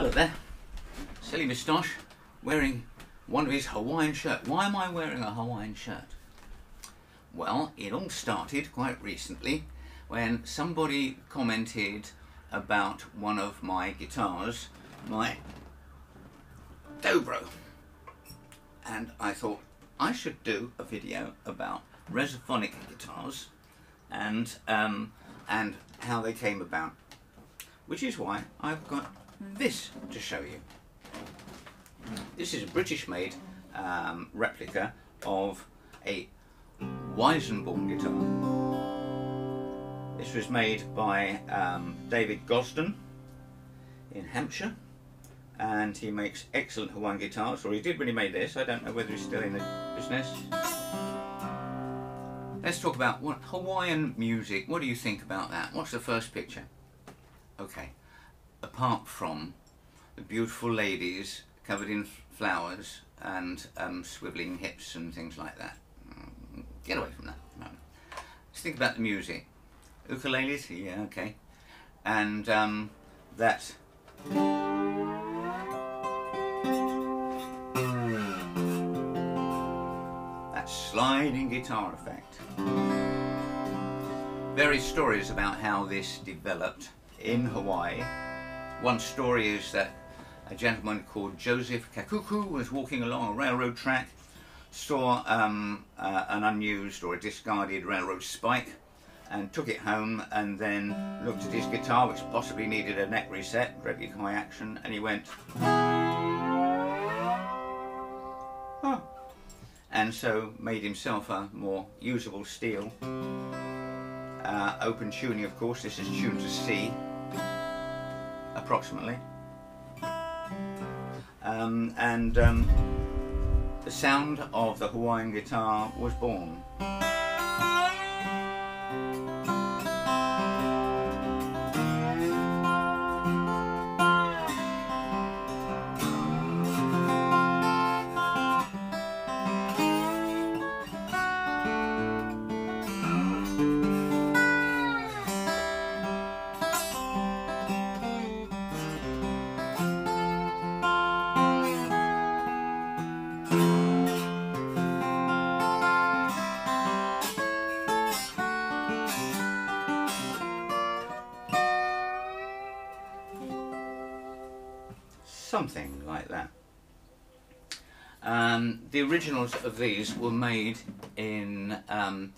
Hello there. Silly moustache wearing one of his Hawaiian shirt. Why am I wearing a Hawaiian shirt? Well, it all started quite recently when somebody commented about one of my guitars, my Dobro. And I thought I should do a video about resophonic guitars and um, and how they came about. Which is why I've got this to show you. This is a British-made um, replica of a Weissenborn guitar. This was made by um, David Gosden in Hampshire and he makes excellent Hawaiian guitars, or he did when he made this, I don't know whether he's still in the business. Let's talk about what Hawaiian music, what do you think about that? What's the first picture? Okay, apart from the beautiful ladies covered in flowers and um, swiveling hips and things like that. Get away from that. Let's think about the music. Ukuleles, yeah, okay. And um, that that sliding guitar effect. Various stories about how this developed in Hawaii. One story is that a gentleman called Joseph Kekuku was walking along a railroad track, saw um, uh, an unused or a discarded railroad spike, and took it home and then looked at his guitar, which possibly needed a neck reset, really high action, and he went, and so made himself a more usable steel. Uh, open tuning, of course, this is tuned to C, approximately. Um, and um, the sound of the Hawaiian guitar was born. Something like that. Um, the originals of these were made in um,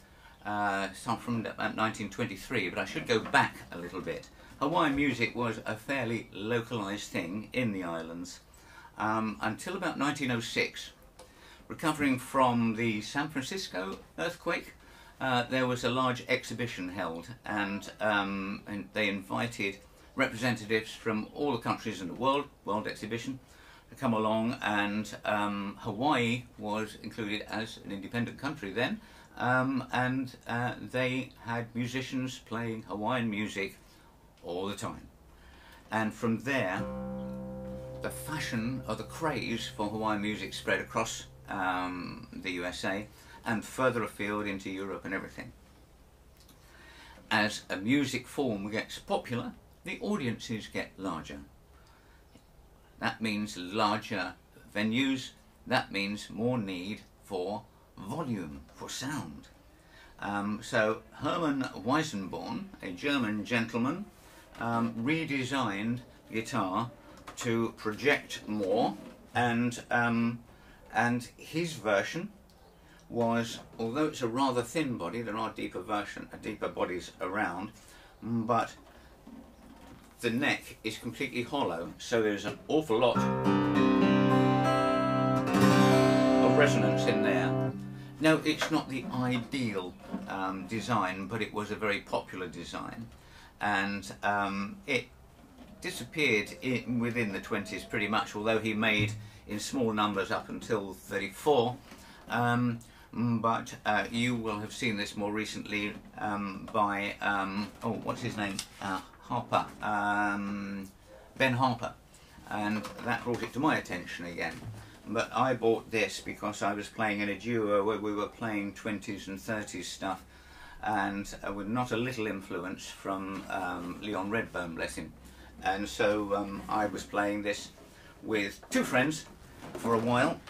uh, from about 1923, but I should go back a little bit. Hawaiian music was a fairly localized thing in the islands um, until about 1906. Recovering from the San Francisco earthquake, uh, there was a large exhibition held, and, um, and they invited representatives from all the countries in the world, World Exhibition, come along and um, Hawaii was included as an independent country then um, and uh, they had musicians playing Hawaiian music all the time. And from there, the fashion or the craze for Hawaiian music spread across um, the USA and further afield into Europe and everything. As a music form gets popular, the audiences get larger. That means larger venues, that means more need for volume, for sound. Um, so Hermann Weissenborn, a German gentleman, um, redesigned guitar to project more and um, and his version was although it's a rather thin body there are deeper version deeper bodies around but the neck is completely hollow, so there's an awful lot of resonance in there. Now, it's not the ideal um, design, but it was a very popular design, and um, it disappeared in, within the 20s pretty much, although he made in small numbers up until 34. Um, but uh, you will have seen this more recently um, by, um, oh, what's his name? Uh, Harper, um, Ben Harper, and that brought it to my attention again. But I bought this because I was playing in a duo where we were playing 20s and 30s stuff, and uh, with not a little influence from um, Leon Redbone, bless him. And so um, I was playing this with two friends for a while.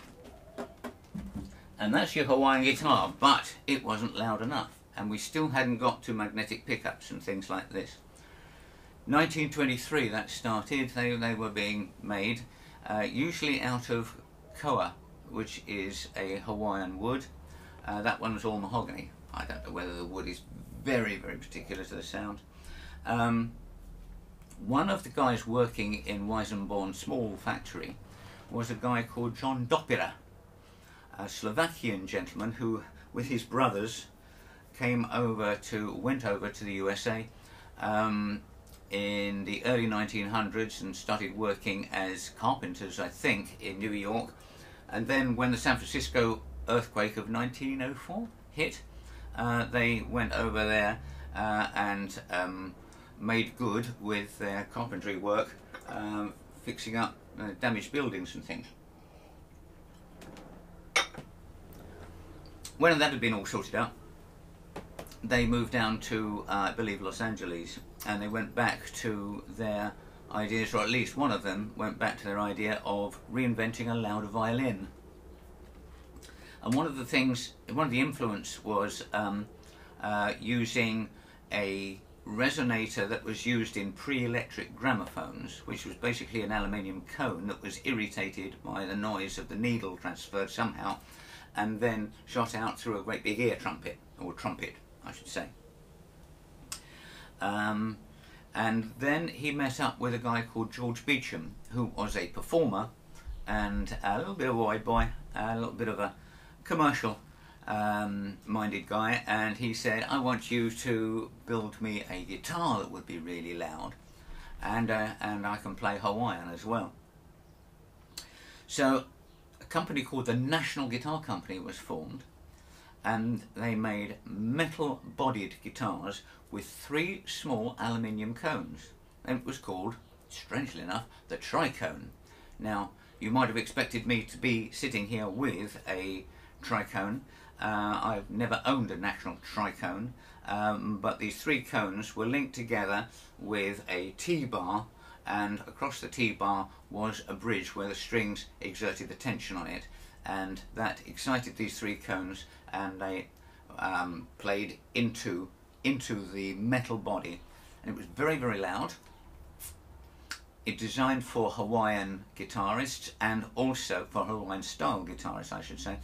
And that's your Hawaiian guitar, but it wasn't loud enough. And we still hadn't got to magnetic pickups and things like this. 1923 that started, they, they were being made, uh, usually out of koa, which is a Hawaiian wood. Uh, that one was all mahogany. I don't know whether the wood is very, very particular to the sound. Um, one of the guys working in Weissenborn small factory was a guy called John Dopyera, a Slovakian gentleman who, with his brothers, came over to, went over to the USA um, in the early 1900s and started working as carpenters, I think, in New York. And then when the San Francisco earthquake of 1904 hit, uh, they went over there uh, and um, made good with their carpentry work, um, fixing up uh, damaged buildings and things. When that had been all sorted out, they moved down to, uh, I believe, Los Angeles, and they went back to their ideas, or at least one of them went back to their idea of reinventing a louder violin. And one of the things, one of the influence was um, uh, using a resonator that was used in pre-electric gramophones, which was basically an aluminium cone that was irritated by the noise of the needle transferred somehow, and then shot out through a great big ear trumpet, or trumpet, I should say. Um, and then he met up with a guy called George Beauchamp, who was a performer and a little bit of a wide boy, a little bit of a commercial um, minded guy, and he said, I want you to build me a guitar that would be really loud, and, uh, and I can play Hawaiian as well. So a company called the National Guitar Company was formed, and they made metal bodied guitars with three small aluminium cones. And it was called, strangely enough, the tricone. Now, you might have expected me to be sitting here with a tricone. Uh, I've never owned a national tricone, um, but these three cones were linked together with a T-bar and across the T-bar was a bridge where the strings exerted the tension on it and that excited these three cones and they um, played into into the metal body and it was very very loud it designed for Hawaiian guitarists and also for Hawaiian style guitarists I should say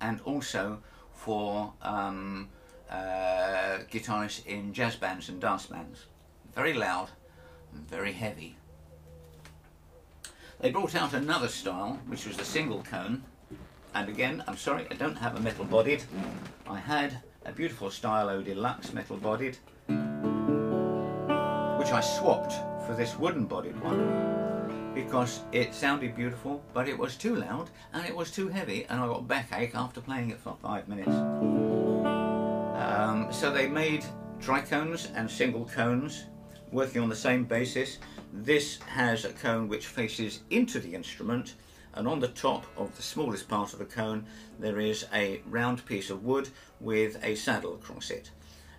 and also for um, uh, guitarists in jazz bands and dance bands. Very loud and very heavy. They brought out another style, which was the single cone, and again, I'm sorry, I don't have a metal bodied. I had a beautiful Stylo Deluxe metal bodied, which I swapped for this wooden bodied one because it sounded beautiful, but it was too loud and it was too heavy, and I got backache after playing it for five minutes. Um, so they made tricones and single cones working on the same basis. This has a cone which faces into the instrument, and on the top of the smallest part of the cone there is a round piece of wood with a saddle across it.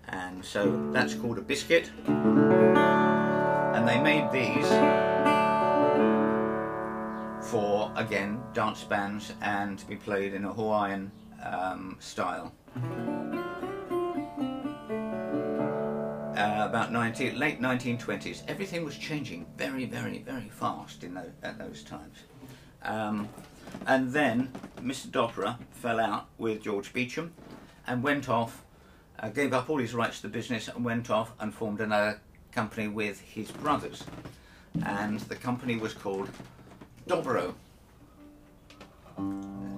And so that's called a biscuit. And they made these for, again, dance bands and to be played in a Hawaiian um, style. Uh, about 19, late 1920s, everything was changing very, very, very fast in those, at those times. Um, and then Mr. Dopyera fell out with George Beauchamp and went off, uh, gave up all his rights to the business and went off and formed another company with his brothers. And the company was called dobro.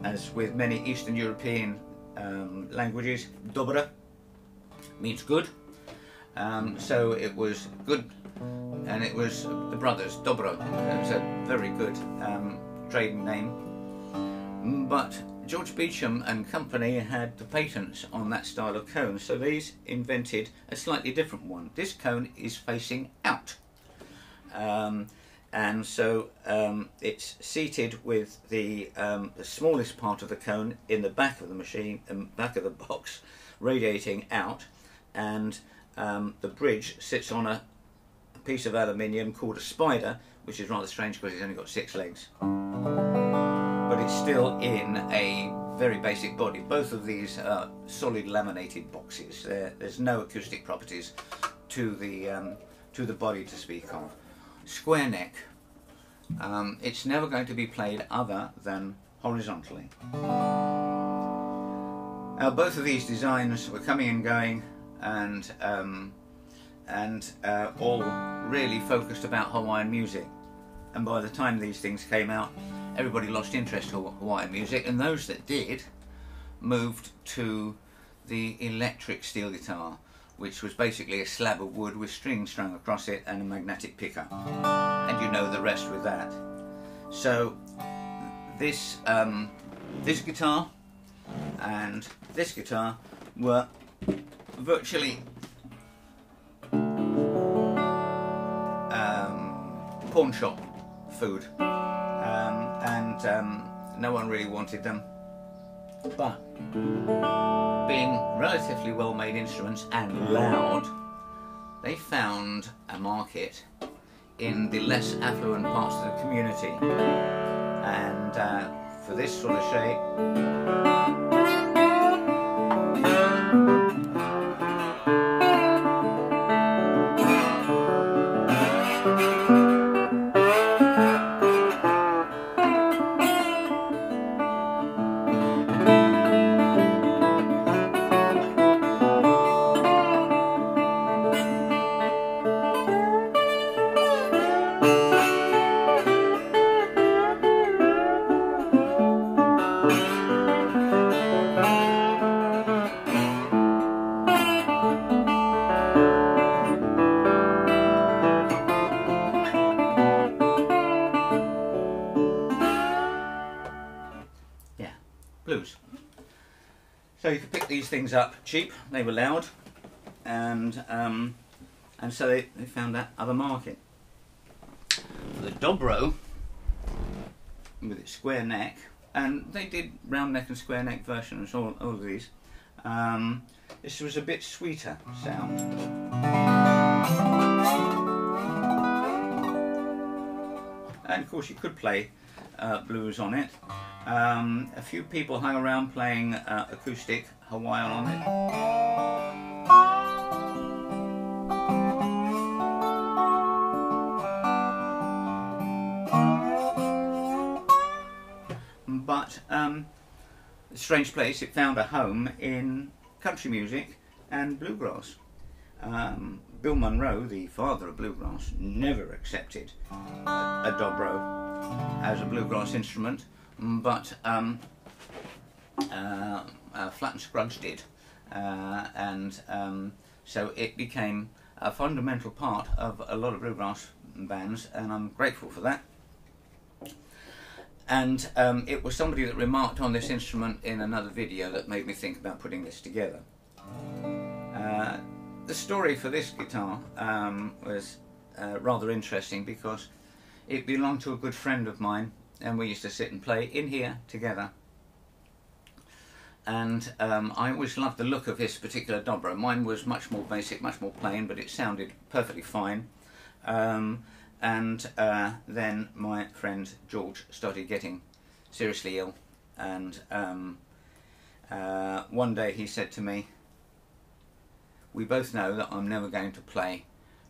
As with many Eastern European um, languages, dobra means good. Um, so it was good, and it was the brothers, dobro. It was a very good um, trading name. But George Beauchamp and company had the patents on that style of cone, so these invented a slightly different one. This cone is facing out. Um, and so um, it's seated with the, um, the, smallest part of the cone in the back of the machine, um, back of the box, radiating out, and um, the bridge sits on a piece of aluminium called a spider, which is rather strange because it's only got six legs. But it's still in a very basic body. Both of these are solid laminated boxes. there's no acoustic properties to the um, to the body to speak of. Square neck. Um, it's never going to be played other than horizontally. Now both of these designs were coming and going and um, and uh, all really focused about Hawaiian music. And by the time these things came out, everybody lost interest in Hawaiian music, and those that did moved to the electric steel guitar, which was basically a slab of wood with strings strung across it and a magnetic picker. And you know the rest with that. So this um, this guitar and this guitar were virtually um, pawn shop food, um, and um, no one really wanted them. But being relatively well-made instruments and loud, they found a market in the less affluent parts of the community, and uh, for this sort of shape. Blues. So you could pick these things up cheap, they were loud, and um, and so they, they found that other market. For the Dobro, with its square neck, and they did round neck and square neck versions, all, all of these, um, this was a bit sweeter sound. And of course you could play uh, blues on it. Um, a few people hung around playing uh, acoustic Hawaiian on it. But um, strange place, it found a home in country music and bluegrass. Um, Bill Monroe, the father of bluegrass, never accepted a dobro as a bluegrass instrument, but um, uh, uh, Flatt and Scruggs did, uh, and um, so it became a fundamental part of a lot of bluegrass bands, and I'm grateful for that. And um, it was somebody that remarked on this instrument in another video that made me think about putting this together. Uh, the story for this guitar um, was uh, rather interesting because it belonged to a good friend of mine and we used to sit and play in here together. And um, I always loved the look of this particular dobro. Mine was much more basic, much more plain, but it sounded perfectly fine. Um, and uh, then my friend George started getting seriously ill. And um, uh, one day he said to me, we both know that I'm never going to play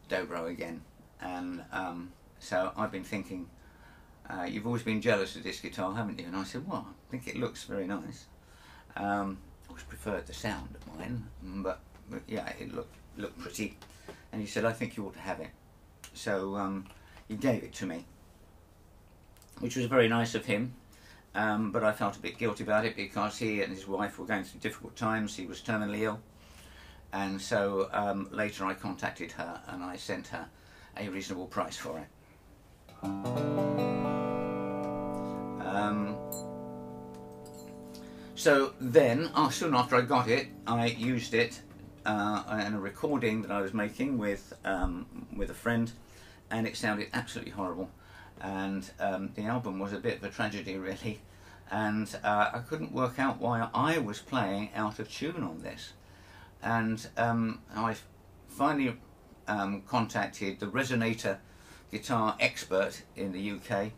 dobro again. And um, so I've been thinking, uh, you've always been jealous of this guitar, haven't you? And I said, well, I think it looks very nice. Um, I always preferred the sound of mine, but, but, yeah, it looked, looked pretty. And he said, I think you ought to have it. So um, he gave it to me, which was very nice of him. Um, but I felt a bit guilty about it because he and his wife were going through difficult times. He was terminally ill. And so um, later I contacted her and I sent her a reasonable price for it. Um, so then, uh, soon after I got it, I used it uh, in a recording that I was making with um, with a friend, and it sounded absolutely horrible. And um, the album was a bit of a tragedy, really. And uh, I couldn't work out why I was playing out of tune on this. And um, I finally um, contacted the resonator guitar expert in the UK,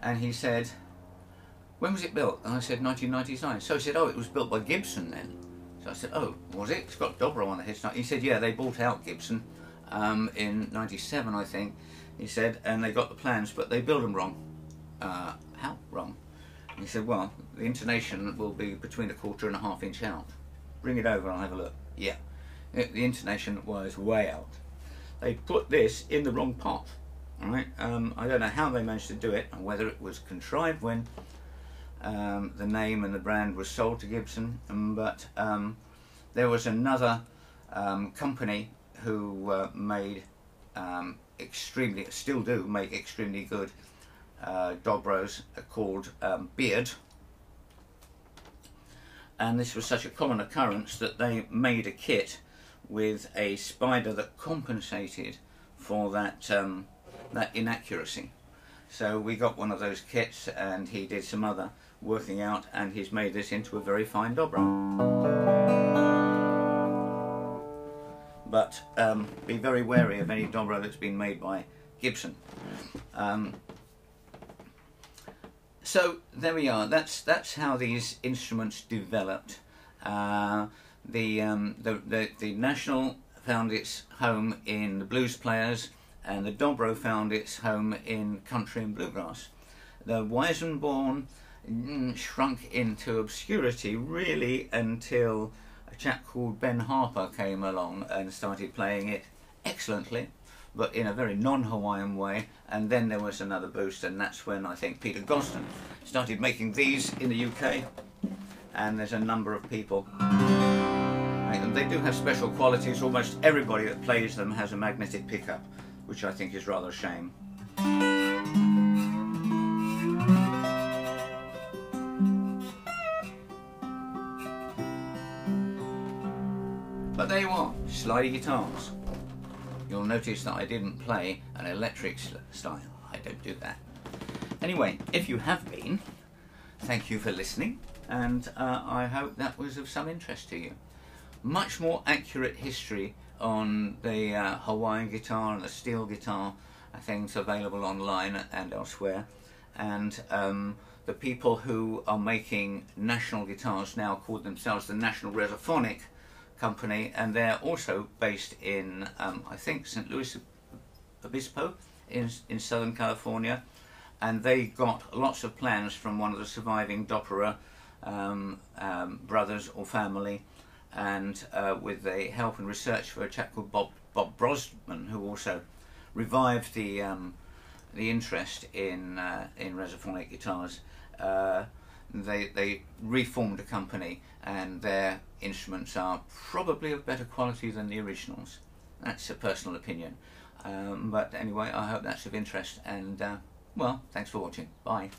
and he said, "When was it built?" And I said, "1999." So he said, "Oh, it was built by Gibson then." So I said, "Oh, was it? It's got Dobro on the headstock. He said, "Yeah, they bought out Gibson um, in '97, I think." He said, and they got the plans, but they built them wrong. Uh, how wrong? he said, "Well, the intonation will be between a quarter and a half inch out. Bring it over and I'll have a look." Yeah, the intonation was way out. They put this in the wrong pot. Right. Um, I don't know how they managed to do it, and whether it was contrived when um, the name and the brand was sold to Gibson, um, but um, there was another um, company who uh, made um, extremely, still do make extremely good uh, Dobros called um, Beard. And this was such a common occurrence that they made a kit with a spider that compensated for that that inaccuracy. So we got one of those kits and he did some other working out and he's made this into a very fine dobro. But um, be very wary of any dobro that's been made by Gibson. Um, so there we are. That's that's how these instruments developed. Uh, the, um, the, the the National found its home in the blues players and the dobro found its home in country and bluegrass. The Weissenborn mm, shrunk into obscurity really until a chap called Ben Harper came along and started playing it excellently, but in a very non-Hawaiian way. And then there was another boost, and that's when I think Peter Gosden started making these in the UK. And there's a number of people. And they do have special qualities. Almost everybody that plays them has a magnetic pickup which I think is rather a shame. But there you are, slidey guitars. You'll notice that I didn't play an electric style. I don't do that. Anyway, if you have been, thank you for listening, and uh, I hope that was of some interest to you. Much more accurate history on the uh, Hawaiian guitar and the steel guitar things available online and elsewhere. And um, the people who are making national guitars now call themselves the National Resophonic Company, and they're also based in, um, I think, San Luis Obispo in, in Southern California. And they got lots of plans from one of the surviving Dopyera um, um, brothers or family and uh, with the help and research for a chap called Bob Bob Brozman, who also revived the um, the interest in uh, in resophonic guitars. Uh, they they reformed a company, and their instruments are probably of better quality than the originals. That's a personal opinion, um, but anyway, I hope that's of interest. And uh, well, thanks for watching. Bye.